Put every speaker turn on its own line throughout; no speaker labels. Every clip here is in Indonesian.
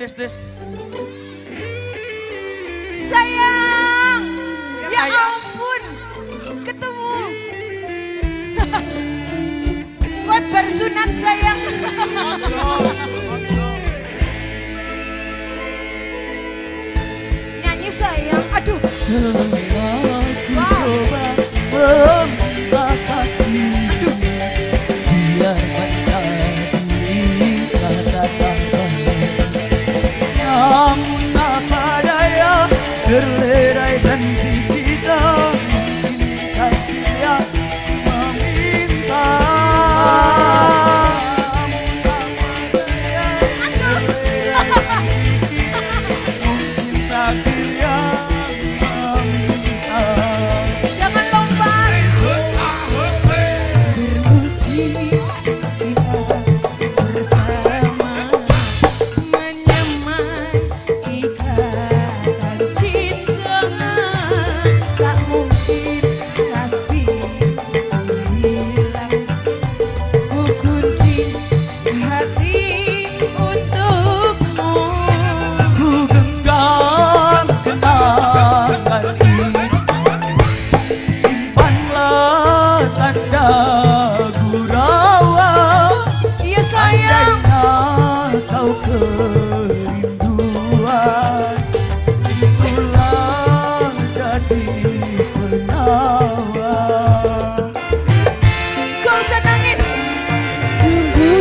Tis, this
Sayang.
Ya,
ya
sayang.
ampun. Ketemu. Buat bersunat sayang. Nyanyi sayang. Aduh. Good.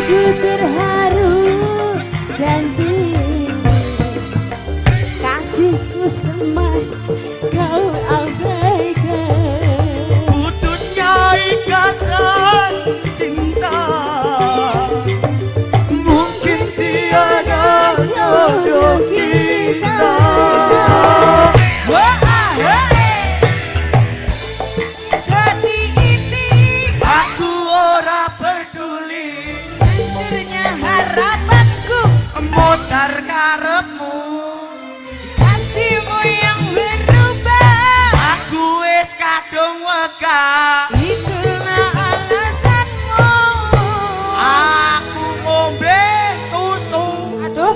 ku
terharu dan bingung kasihku semai.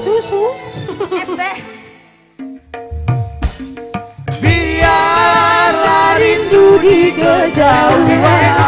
susu.
Es teh
biarlah
rindu di kejauhan.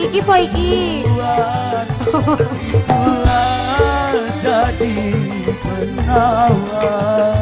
Iki po iki.
Tuhan, jadi penawar.